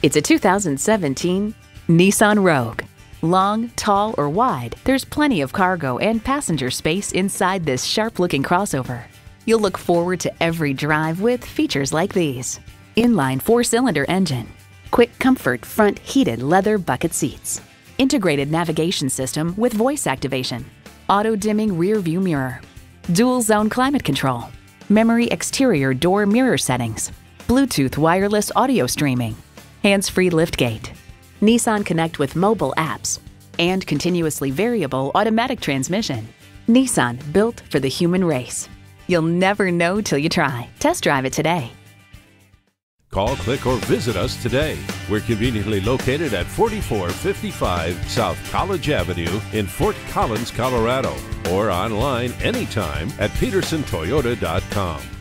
It's a 2017 Nissan Rogue. Long, tall, or wide, there's plenty of cargo and passenger space inside this sharp looking crossover. You'll look forward to every drive with features like these inline four cylinder engine, quick comfort front heated leather bucket seats, integrated navigation system with voice activation, auto dimming rear view mirror, dual zone climate control, memory exterior door mirror settings, Bluetooth wireless audio streaming, hands free liftgate, Nissan Connect with mobile apps, and continuously variable automatic transmission. Nissan built for the human race. You'll never know till you try. Test drive it today. Call, click, or visit us today. We're conveniently located at 4455 South College Avenue in Fort Collins, Colorado, or online anytime at pedersentoyota.com.